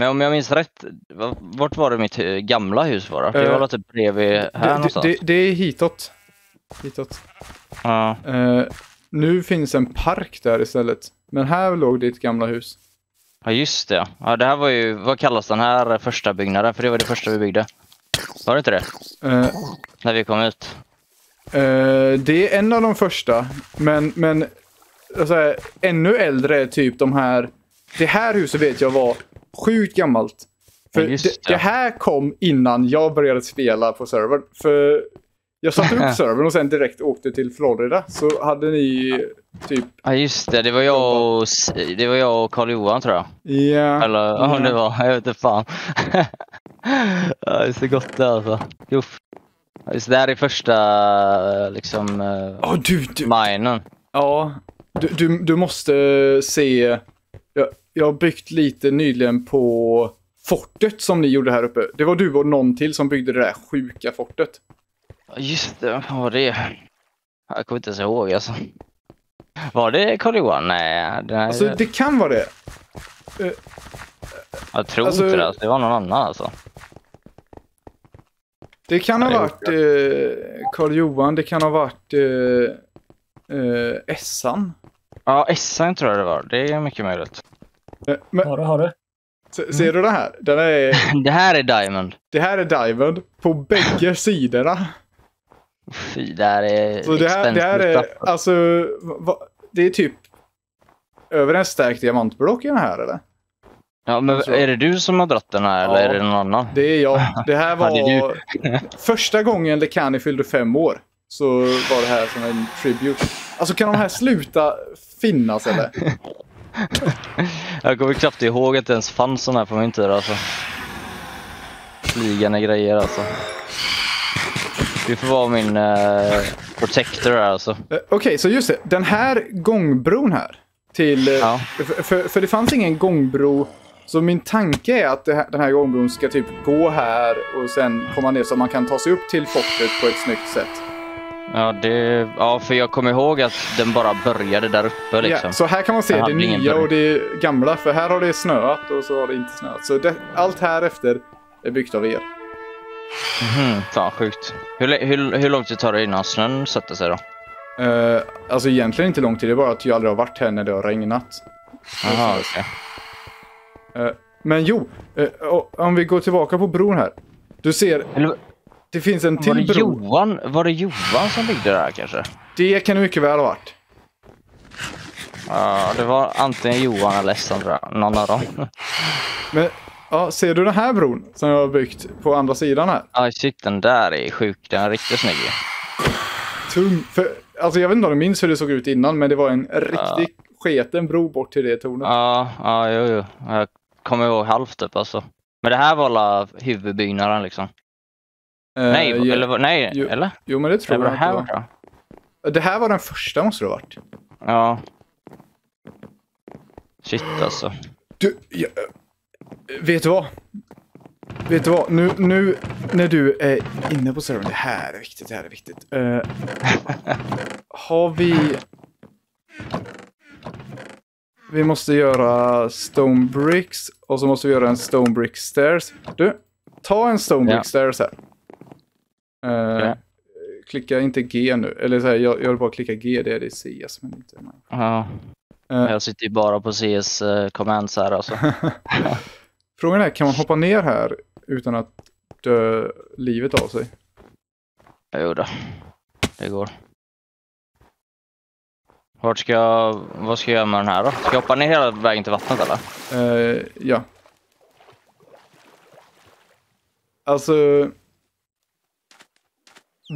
Men om jag minns rätt, va- vart var det mitt gamla hus var? då? Det Eh, var väl typ bredvid här Det, någonstans? det, det är hitåt. hitåt. Ja. Eh, nu finns en park där istället. Men här låg ditt gamla hus. ja, just det. Ja, det här var ju, vad kallas den här första byggnaden? För det var det första vi byggde. Var det inte det? Eh, När vi kom ut? Eh, det är en av de första, men, men alltså, ännu äldre är typ de här. Det här huset vet jag var sjukt gammalt. För Ja, det, det. här kom innan jag började spela på servern. För jag satte upp servern och sen direkt åkte till Florida. Så hade ni typ, Ja, just det. Det var jag och, S- det var jag och Karl-Johan tror jag. ja. Eller ja, Ja. det var, jag vet inte fan. ja, det är så gott det alltså. Uff. Just det här är första liksom uh, Ja, du, du, minen. ja, du, du, du måste se. Jag, jag har byggt lite nyligen på fortet som ni gjorde här uppe. Det var du och någon till som byggde det där sjuka fortet. Ja, Just det, vad var det? Jag kommer inte ens ihåg alltså. Var det Karl-Johan? Nej, det, Alltså det kan vara det. jag tror alltså- inte det. Alltså. Det var någon annan alltså. Det kan ha varit eh, Karl Johan, det kan ha varit eh, eh, Essan. Ja, Essan tror jag det var. Det är mycket möjligt. Eh, men, Har du, har du? se- Ser du det här? Den är, Det här är Diamond. det här är Diamond på bägge sidorna. Fy, det här är Så det här, det här är, alltså, va, det är typ över en stark diamantblock i den här eller? Ja, men alltså- är det du som har dratt den här eller Ja. är det någon annan? Det är jag. Det här var första gången Lekani fyllde fem år. Så var det här som en tribute. Alltså kan de här sluta finnas eller? Jag kommer knappt ihåg att det ens fanns sån här på min tid alltså. Flygande grejer alltså. Du får vara min eh, protector här alltså. Eh, Okej, så just det. Den här gångbron här. Till, eh, Ja. för, för, det fanns ingen gångbro. Så min tanke är att här, den här gångbron ska typ gå här och sen komma ner så man kan ta sig upp till fortet på ett snyggt sätt. Ja, det, ja, för jag kommer ihåg att den bara började där uppe liksom. Ja, så här kan man se det nya och det gamla. För här har det snöat och så har det inte snöat. Så det, allt här efter är byggt av er. Mhm, fan sjukt. Hur, hur, hur lång tid tar det innan snön sätter sig då? Uh, alltså egentligen inte lång tid. Det är bara att jag aldrig har varit här när det har regnat. Jaha, okej. Eh, men jo, och om vi går tillbaka på bron här. Du ser, Eller det finns en var det, till bro. Johan, var det Johan som byggde det här kanske? Det kan det mycket väl ha varit. Ja, det var antingen Johan eller jag. Någon av dem. Men ja, ser du den här bron som jag har byggt på andra sidan här? Ja, shit, den där är sjuk. Den är riktigt snygg. Tung. För, alltså jag vet inte om du minns hur det såg ut innan, men det var en riktigt sketen bro bort till det tornet. Ja, ja, jo, jo. Jag kommer ihåg halvt typ alltså. Men det här var alla huvudbyggnaden liksom. Eh, nej, ja, eller, nej, jo, eller? Jo, men det Det tror var jag det här det var var. det. Det här var den första måste det ha varit. Ja. Shit alltså. Du, ja, eh, vet du vad? Vet du vad? Nu, nu när du är inne på servern. Det här är viktigt, det här är viktigt. Eh, har vi... Vi måste göra stone bricks och så måste vi göra en stone brick stairs. Du, ta en stone brick Ja. stairs här. Eh, Okej. Klicka inte G nu. Eller så här, jag, jag vill bara klicka G, det är det CS men inte Ja. Eh, Jag sitter ju bara på CS uh, commands här alltså. Frågan är, kan man hoppa ner här utan att dö livet av sig? Jo då. Det går. Vart ska jag, vad ska jag göra med den här då? Ska jag hoppa ner hela vägen till vattnet eller? Eh, ja. Alltså.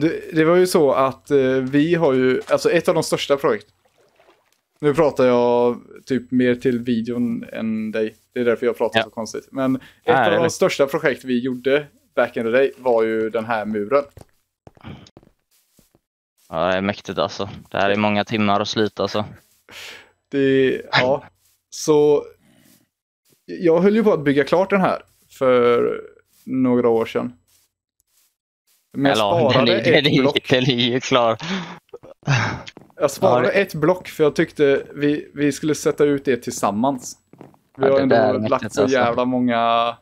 Det, det var ju så att eh, vi har ju, alltså ett av de största projekt. Nu pratar jag typ mer till videon än dig. Det är därför jag pratar Ja. så konstigt. Men ett Nej, av de det. största projekt vi gjorde back in the day var ju den här muren. Ja, det är mäktigt alltså. Det här är många timmar och slit alltså. Det, ja. Så jag höll ju på att bygga klart den här för några år sedan. Men jag den, sparade är, den, ett block. den är ju klar. Jag sparade ett block för jag tyckte vi, vi skulle sätta ut det tillsammans. Vi har ändå lagt så alltså. jävla många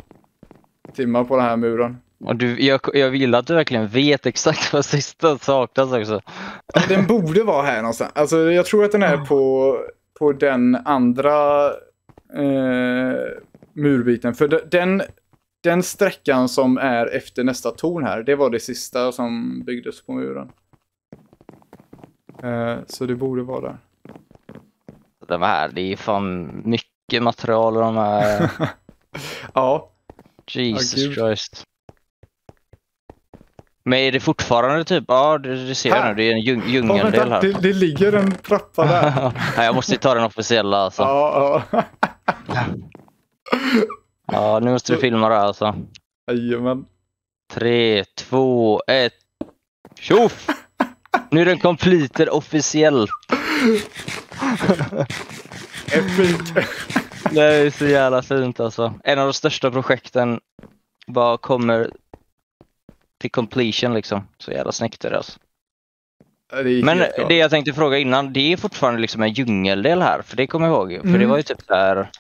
timmar på den här muren. Och du, jag, jag vill att du verkligen vet exakt vad sista saknas också. Den borde vara här någonstans. Alltså, jag tror att den är på, på den andra eh, murbiten. För de- den, den sträckan som är efter nästa torn här, det var det sista som byggdes på muren. Eh, så det borde vara där. De här, det är fan mycket material de här. Ja, Jesus gud. Christ. Men är det fortfarande typ, ja det, det ser Här. nu, det är en djung, ja djungeldel vänta, här. det, det ligger en trappa där. Nej, jag måste ju ta den officiella alltså. Ja, Ja, ja. nu måste du filma det här, alltså. Jajamän. Tre, två, ett. Tjoff! Nu är den completed officiellt. Epic. Det är så jävla fint alltså. En av de största projekten bara kommer till completion liksom. Så jävla snyggt är det alltså. Det Men det jag tänkte fråga innan, det är fortfarande liksom en djungeldel här, för det kommer jag ihåg. För det Mm. var ju typ där.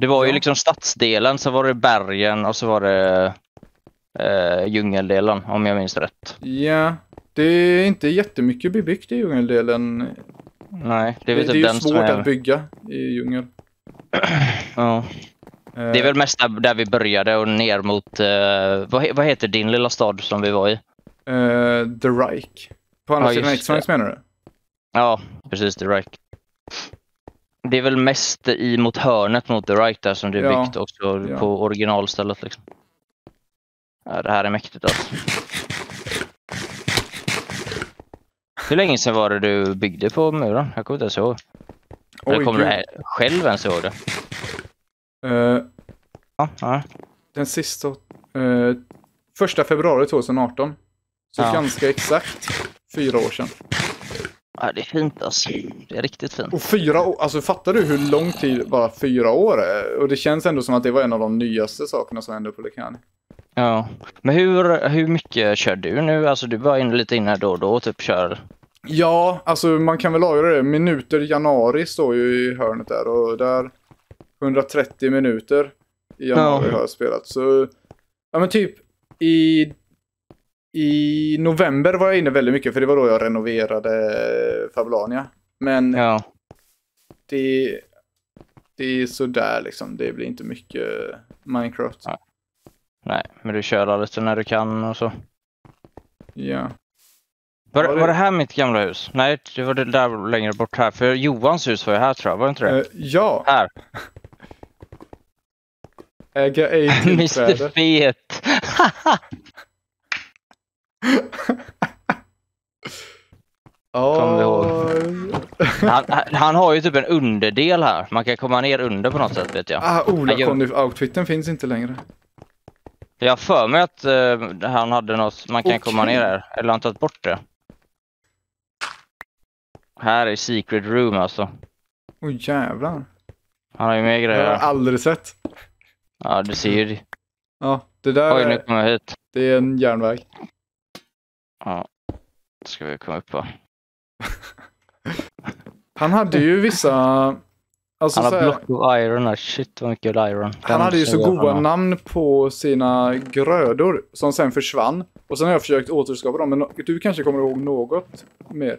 Det var ju liksom stadsdelen, så var det bergen och så var det eh, djungeldelen om jag minns rätt. Ja, det är inte jättemycket bebyggt i djungeldelen. Nej, det Det, är väl det, typ är ju svårt är... att bygga i djungel. Ja. Det är väl mest där, där vi började och ner mot, eh, vad, vad heter din lilla stad som vi var i? Eh, The Reich. På andra Ja, sidan X-Ranks menar du? Ja, precis, The Reich. Det är väl mest i mot hörnet mot The Reich där som det är Ja, byggt också ja. på originalstället liksom. Ja, det här är mäktigt alltså. Hur länge sedan var det du byggde på muren? Jag kommer inte ens ihåg. Eller Oj, kommer du gud. själv ens ihåg det? Eh, Ja, ja. den sista... Uh, första februari 2018. Så ganska exakt fyra år sedan. Ja, det är fint alltså. Det är riktigt fint. Och fyra år, alltså fattar du hur lång tid bara fyra år är? Och det känns ändå som att det var en av de nyaste sakerna som hände på Lekani. Ja. Men hur, hur mycket kör du nu? Alltså du var inne lite inne då och då typ kör. Ja, alltså man kan väl avgöra det. Minuter januari står ju i hörnet där och där 130 minuter i januari Ja. har jag spelat. Så, ja men typ i, i november var jag inne väldigt mycket för det var då jag renoverade Fabulania. Men Ja. det, det är sådär liksom. Det blir inte mycket Minecraft. Ja. Nej, men du kör lite när du kan och så. Ja. Var, Ja, det- var det här mitt gamla hus? Nej, det var det där längre bort här. För Johans hus var ju här tror jag, var det inte det? Eh, ja, Här. äga ej Mr tillträde. Fet! Ihåg. Han, han har ju typ en underdel här. Man kan komma ner under på något sätt vet jag. Ah, Ja, jo. Ola-Conny-outfiten finns inte längre. Jag har för mig att eh, han hade något, man kan komma Okej. ner där. Eller har han tagit bort det? Här är secret room alltså. Oj jävlar. Han har ju mer Det har grejer. jag aldrig sett. Ja, du ser ju. Ja, det där Oj, nu kommer jag hit. det är en järnväg. Ja. Ska vi komma upp på. Han hade ju vissa... Alltså, Han har här, block of iron här. Shit vad mycket iron. han hade ju så goda fram namn på sina grödor som sen försvann. Och sen har jag försökt återskapa dem, men du kanske kommer ihåg något mer?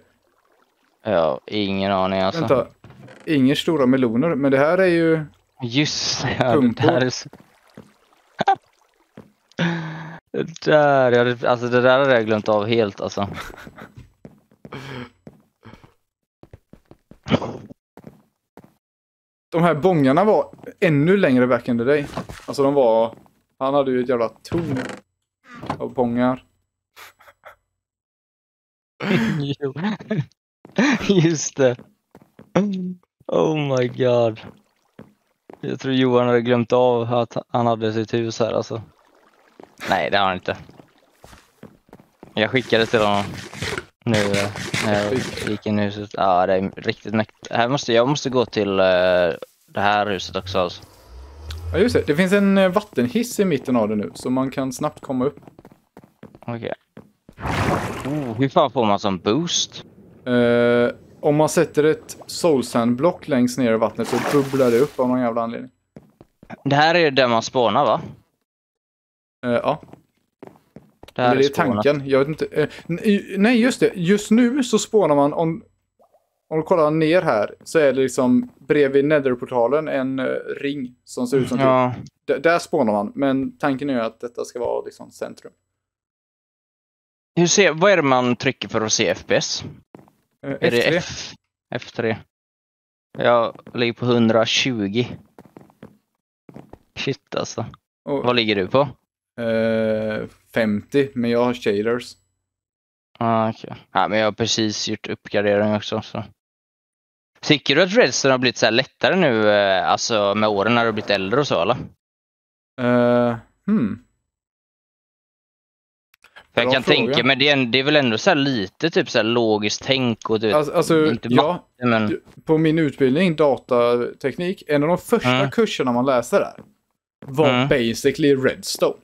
Ja, ingen aning alltså. Vänta. Inga stora meloner, men det här är ju... Just ja, det där är där, jag alltså det där hade jag glömt av helt alltså. De här bångarna var ännu längre back the day. Alltså de var... Han hade ju ett jävla torn av bångar. Just det. Oh my god. Jag tror Johan hade glömt av att han hade sitt hus här alltså. Nej, det har han inte. Jag skickade till honom nu eh, när jag gick in i huset. Ja, det är riktigt mäktigt. Här måste, jag måste gå till eh, det här huset också. Alltså. Ja just det, det finns en eh, vattenhiss i mitten av det nu. Så man kan snabbt komma upp. Okej. Oh, hur fan får man som boost? Eh, om man sätter ett soulsandblock längst ner i vattnet så bubblar det upp av någon jävla anledning. Det här är där man spånar va? Eh, ja, Det eller det är tanken. Jag vet inte. n- nej, just det. Just nu så spånar man om... Om du kollar ner här så är det liksom bredvid netherportalen en eh, ring som ser ut som typ Ja, D- där spånar man, men tanken är att detta ska vara liksom centrum. hur ser, vad är det man trycker för att se FPS? Eh, Är det F3. F, F3? Jag ligger på 120. Shit alltså. Och, Vad ligger du på? Eh, 50, men jag har shaders. Ah, okej. Ja, men jag har precis gjort uppgradering också. Så. Tycker du att Redstone har blivit så här lättare nu, eh, alltså med åren när du har blivit äldre och så eller? Eh, hmm. För jag kan fråga. tänka mig, det är, det är väl ändå så här lite typ så här logiskt tänk och du, Alltså, alltså inte ja, men på min utbildning datateknik, en av de första Mm. kurserna man läser där var Mm. basically Redstone.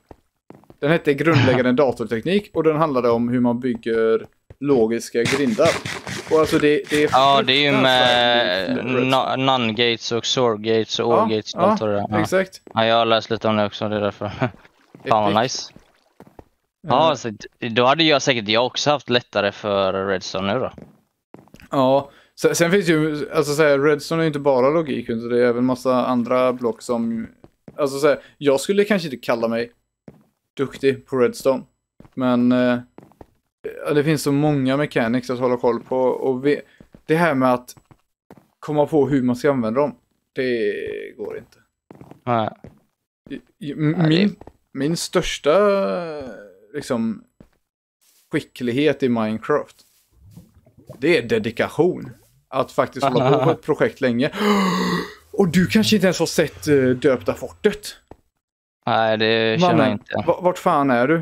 Den hette grundläggande datorteknik och den handlade om hur man bygger logiska grindar. Och alltså det, det är Ja, det är ju med None-gates och Xor-gates och Ja, och ja, allt vad det är. Ja. Exakt. ja, jag har läst lite om det också, det är därför. Fan vad nice. Ja, så då hade jag säkert jag också haft lättare för Redstone nu då. Ja, sen, sen finns ju, alltså så här, Redstone är inte bara logik, utan det är även massa andra block som, alltså så här, jag skulle kanske inte kalla mig duktig på Redstone, men eh, det finns så många mechanics att hålla koll på och ve, det här med att komma på hur man ska använda dem, det går inte. Nej. Min, min största liksom skicklighet i Minecraft. Det är dedikation. Att faktiskt hålla på på ett projekt länge. Och du kanske inte ens har sett uh, Döpta fortet? Nej, det känner jag inte. va- vart fan är du?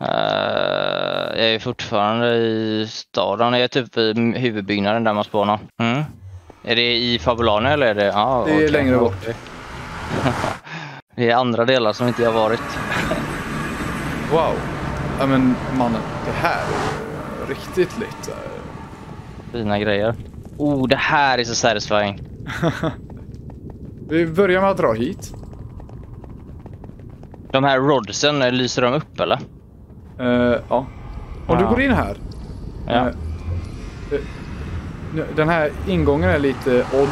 Eh, jag är fortfarande i staden. Jag är typ i huvudbyggnaden där man spånar. Mm. Är det i Fabulana eller är det? Ja, Det är okej. längre bort. Det är andra delar som inte jag har varit. Wow. Ja men mannen, det här är riktigt lite. Fina grejer. Oh, det här är så satisfying. Vi börjar med att dra hit. De här rodsen, eh, lyser de upp eller? Eh, ja. Om du går in här. Ja. Eh, Den här ingången är lite odd.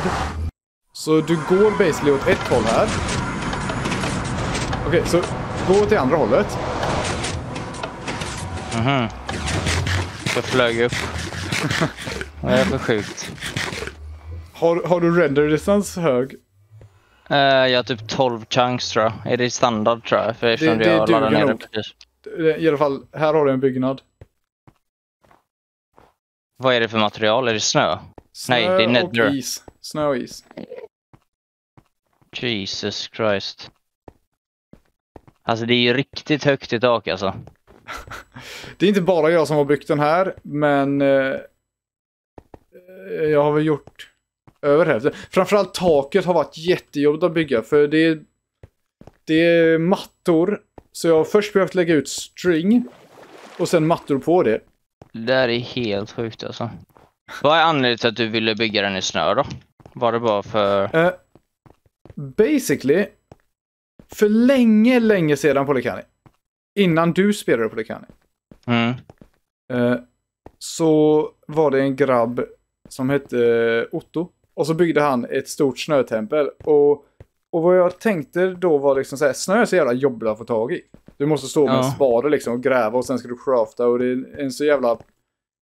Så du går basically åt ett håll här. Okej, så gå åt det andra hållet. Mhm. Jag flög upp. Vad är det för sjukt? Har, har du render distance hög? Eh, jag har typ 12 chunks tror jag. Är det standard tror jag? För eftersom det jag duger ner det nog. precis. I alla fall, här har du en byggnad. Vad är det för material? Är det snö? Nej, det är Snö nether. och is. Snö och is. Jesus Christ. Alltså det är ju riktigt högt i tak alltså. Det är inte bara jag som har byggt den här, men eh, jag har väl gjort över hälften. Framförallt taket har varit jättejobbigt att bygga för det är, det är mattor. Så jag har först behövt lägga ut string och sen mattor på det. Det där är helt sjukt alltså. Vad är anledningen till att du ville bygga den i snö då? Var det bara för... Eh, basically, för länge, länge sedan på Lekani. Innan du spelade på Lekani. Mm. Eh, så var det en grabb som hette Otto. Och så byggde han ett stort snötempel. Och, och vad jag tänkte då var liksom så här, snö är så jävla jobbigt att få tag i. Du måste stå med en Ja. spade liksom och gräva och sen ska du crafta och det är en så jävla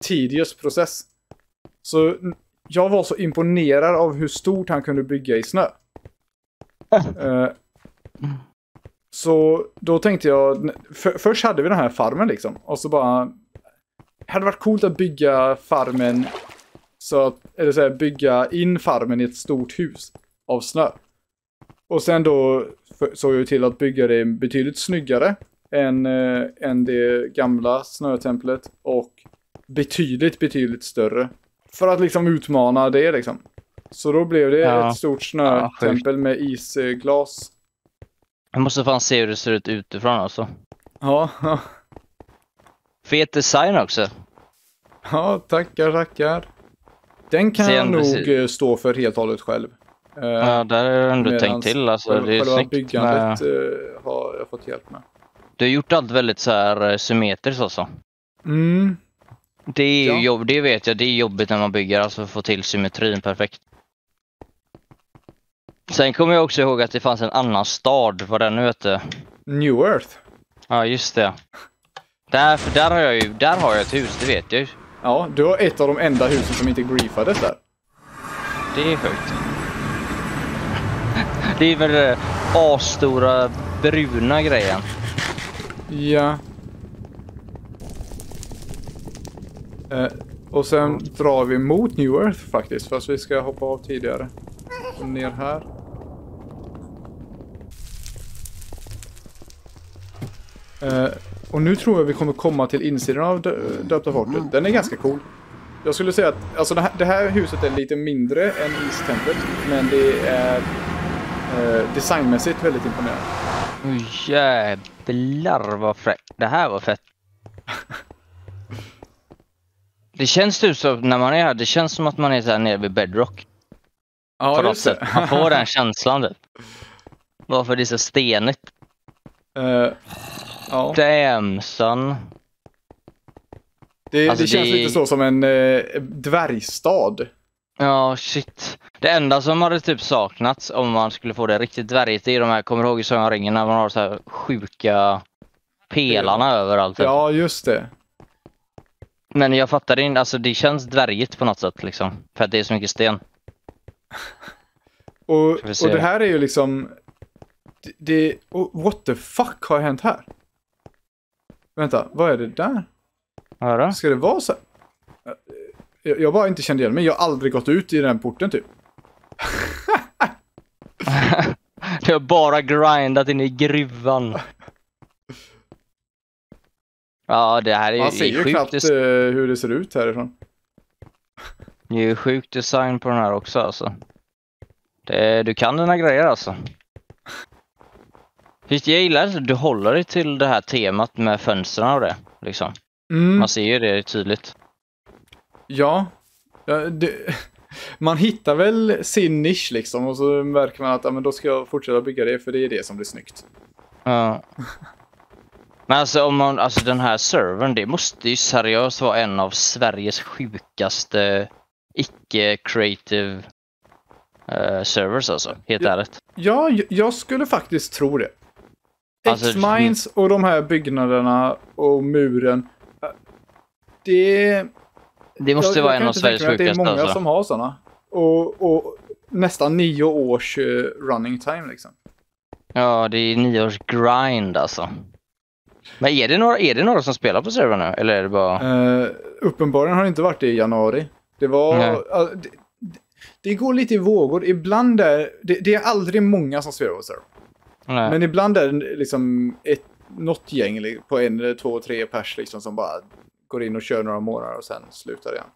tedious process. Så jag var så imponerad av hur stort han kunde bygga i snö. Eh, så då tänkte jag, för, först hade vi den här farmen liksom. Och så bara, hade varit coolt att bygga farmen, så att, eller så här, bygga in farmen i ett stort hus av snö. Och sen då såg jag till att bygga det betydligt snyggare än, eh, än det gamla snötemplet. Och betydligt, betydligt större. För att liksom utmana det liksom. Så då blev det Ja. ett stort Ja, snötempel med isglas. Jag måste fan se hur det ser ut utifrån alltså. Ja, ja. Fet design också. Ja, tackar, tackar. Den kan jag nog precis. eh, stå för helt och hållet själv. Ja, där har du ändå tänkt till. Alltså, det är snyggt byggandet med, eh, har jag fått hjälp med. Du har gjort allt väldigt så här eh, symmetriskt också. Mm, Det, är Ja. jobb, det vet jag, det är jobbigt när man bygger, alltså få till symmetrin perfekt. Sen kommer jag också ihåg att det fanns en annan stad, vad den nu hette. New Earth. Ja, just det. Där, för där har jag ju, där har jag ett hus, det vet jag ju. Ja, du har ett av de enda husen som inte griefades där. Det är sjukt. Det är väl det asstora bruna grejen. Ja. Eh, och sen drar vi mot New Earth faktiskt, fast vi ska hoppa av tidigare. Ner här. Eh, och nu tror jag vi kommer komma till insidan av dö- Döpta fortet. Den är ganska cool. Jag skulle säga att alltså det, här, det här huset är lite mindre än istemplet, men det är eh, designmässigt väldigt imponerande. Oh, jävlar vad fräckt. Det här var fett. Det känns typ så när man är här, det känns som att man är så här nere vid bedrock. Ja, på något sätt. Man får den känslan typ. Varför det är så stenigt. Eh, ja. Damn son. Det, Alltså, det känns det- lite så som en eh, dvärgstad. Ja, shit. Det enda som hade typ saknats om man skulle få det riktigt dvärgigt är de här, kommer du ihåg i Sagan om ringen när man har så här sjuka pelarna överallt? Typ. Ja, just det. Men jag fattar inte, alltså det känns dvärgigt på något sätt liksom. För att det är så mycket sten. Och, och det här är ju liksom... Det, det, och what the fuck har hänt här? Vänta, vad är det där? Du? Ska det vara så? Jag, jag bara inte kände igen mig. Jag har aldrig gått ut i den porten typ. Du har bara grindat in i gruvan. Ja, det här är Man ju ser ju sjukt, knappt des- eh, hur det ser ut härifrån. det är ju sjukt design på den här också alltså. Det, du kan dina grejer alltså. Visst, jag gillar att du håller dig till det här temat med fönstren och det. Liksom. Mm, Man ser ju det tydligt. ja. ja det, man hittar väl sin nisch liksom och så märker man att ja, men då ska jag fortsätta bygga det för det är det som blir snyggt. Ja. Men alltså om man, alltså den här servern, det måste ju seriöst vara en av Sveriges sjukaste icke-creative eh, servers alltså, helt Ja. ärligt. Ja, jag skulle faktiskt tro det. Alltså, X-Mines och de här byggnaderna och muren. Det... Det måste jag, vara jag en av Sveriges att det är sjukaste många alltså. som har sådana. Och, och nästan nio års eh, running time liksom. Ja, det är nio års grind alltså. Men är det några, är det några som spelar på servern nu? Eller är det bara... Uh, uppenbarligen har det inte varit det i januari. Det var... Ja, det, det går lite i vågor. Ibland är det, det är aldrig många som spelar på server. Nej. Men ibland är det liksom ett, något gäng på en, eller två, tre pers liksom som bara går in och kör några månader och sen slutar igen.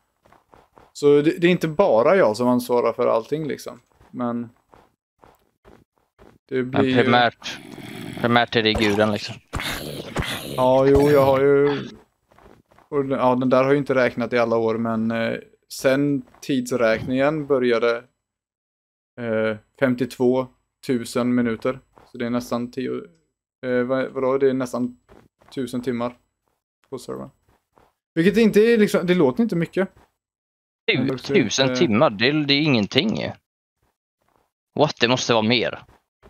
Så det, det är inte bara jag som ansvarar för allting liksom. Men... Det blir Men primärt, primärt är det guden liksom. Ja, jo, jag har ju... Och, ja, den där har ju inte räknat i alla år, men eh, sen tidsräkningen började eh, 52 000 minuter. Så det är nästan 10... Eh, vad, vadå? Det är nästan 1000 timmar på servern. Vilket inte är liksom, det låter inte mycket. Tusen inte- timmar, det, är- det är ingenting. What? Det måste vara mer.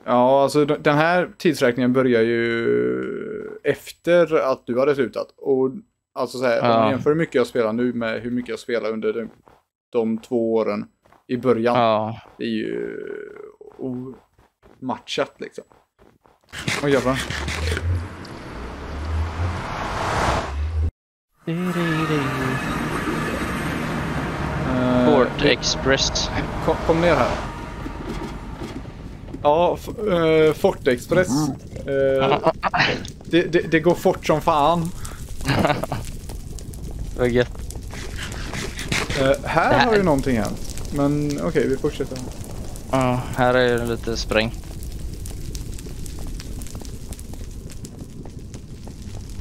Ja, alltså den här tidsräkningen börjar ju efter att du hade slutat. Och alltså så här, om Ja. man jämför hur mycket jag spelar nu med hur mycket jag spelar under de, de två åren i början. Ja. Det är ju omatchat liksom. Åh jävlar. Eh, Port Express. Kom, kom ner här. Ja, eh, Fort Express. Eh, det, det, det går fort som fan. Vad gött. Eh, här har ju någonting hänt. Men okej, vi fortsätter. Ja, här är det lite sprängt.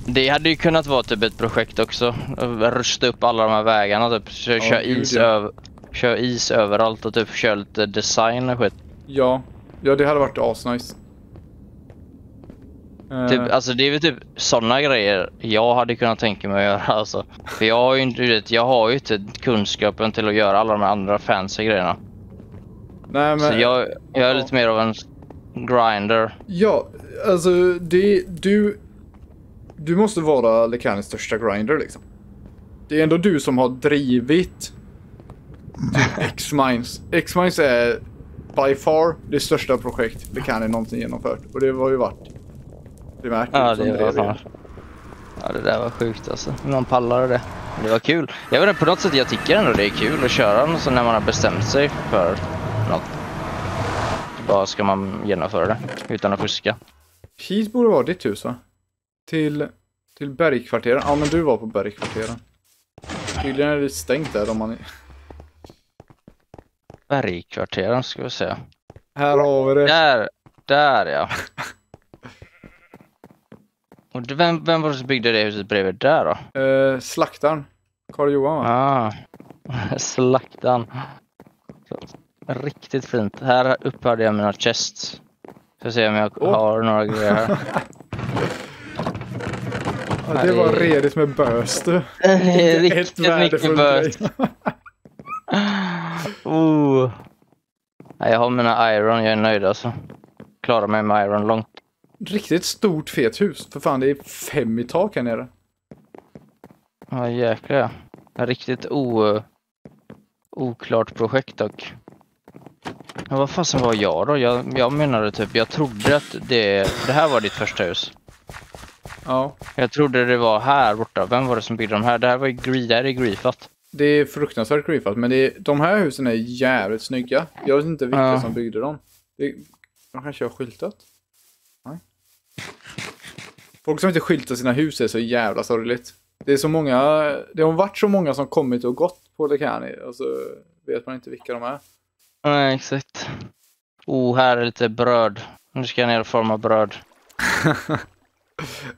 Det hade ju kunnat vara typ ett projekt också. Rusta upp alla de här vägarna typ. Kö- Ja, is ja. över, kör is överallt och typ kör lite design och skit. Ja, ja det hade varit asnice. Eh, Typ, alltså det är väl typ sådana grejer jag hade kunnat tänka mig att göra alltså. För jag har ju inte, vet, jag har ju inte kunskapen till att göra alla de här andra fancy grejerna. nej, men, Så jag, jag är ja. lite mer av en grinder. Ja, alltså det, du, du måste vara Lekanis största grinder liksom. Det är ändå du som har drivit typ X-Mines. X-Mines är by far det största projekt Lekani någonsin genomfört. Och det var ju varit primärt du Ja, som det var drev. Ja, det där var sjukt alltså. Man pallar det. Det var kul. Jag vet inte, på något sätt jag tycker ändå det är kul att köra något så när man har bestämt sig för något. Bara ska man genomföra det utan att fuska. Hit borde vara ditt hus va? Till, till bergkvarteren. Ja men du var på bergkvarteren. Tydligen är det stängt där om man... Bergkvarteren ska vi se. Här har vi det. Där, där ja. Och vem, vem var det som byggde det huset bredvid där då? Eh, slaktaren. Karl Johan va? Ah, slaktan. Så, Riktigt fint. Här upphörde jag mina chests. Ska se om jag Åh. har några grejer här. Ja, det var redigt med bös du. Riktigt mycket böt. oh. Nej, Jag har mina iron, jag är nöjd alltså. Klarar mig med iron långt. Riktigt stort fet hus. För fan det är fem i tak här nere. Ja jäklar riktigt o, oklart projekt dock. Men vad fasen var jag då? Jag, jag menade typ, jag trodde att det, det här var ditt första hus. Ja. Jag trodde det var här borta. Vem var det som byggde de här? Det här var ju här är griefat. Det är fruktansvärt griefat men det är, de här husen är jävligt snygga. Jag vet inte vilka Ja. som byggde dem. Det, de kanske har skyltat? Nej. Folk som inte skyltar sina hus är så jävla sorgligt. Det är så många, det har varit så många som kommit och gått på Lekani och så vet man inte vilka de är. Nej, exakt. Oh, här är lite bröd. Nu ska jag ner och forma bröd.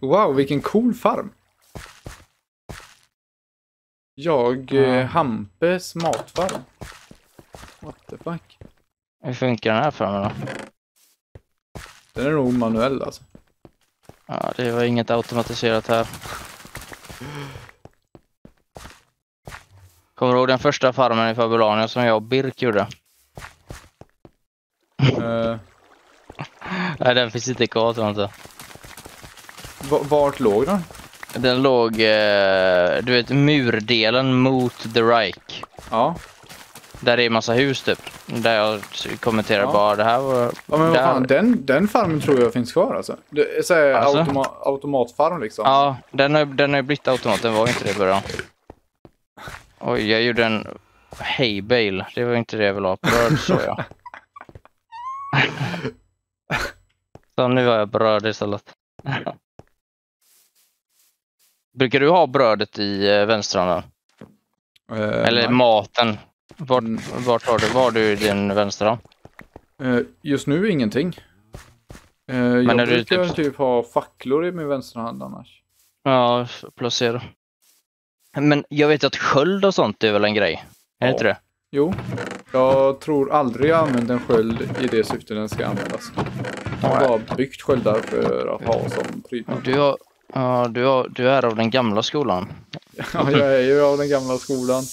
Wow, vilken cool farm. Jag, Ja. eh, Hampes matfarm. What the fuck. Hur funkar den här för mig då? Den är nog manuell alltså. Ja, det var inget automatiserat här. Kommer du ihåg den första farmen i Fabulania som jag och Birk gjorde? Eh, Nej, den finns inte kvar tror jag inte. Va- vart låg den? Den låg, eh, du vet, murdelen mot The Reich. Ja. Där det är massa hus typ. Där jag kommenterar Ja. bara det här var... Ja men vad fan, den, den farmen tror jag finns kvar alltså. Det är så här Alltså? automa automatfarm liksom. Ja, den har, den har blivit automat. Den var inte det i början. Oj, jag gjorde en hay bale. Det var inte det jag ville ha. Bröd så jag. så nu har jag bröd istället. Brukar du ha brödet i eh, vänsterhanden? Eh, Eller nej. maten? Vart, Mm. vart har du, var har du i din vänsterhand? Eh, just nu ingenting. Eh, jag när du brukar typ- typ... ha facklor i min vänsterhand annars. Ja, placera. Men jag vet att sköld och sånt är väl en grej? Är det Ja. inte det? Jo, jag tror aldrig jag använt en sköld i det syfte den ska användas. Jag har bara byggt sköldar för att ha som prydnad. Du, har, ja, du, du är av den gamla skolan. Ja, jag är ju av den gamla skolan.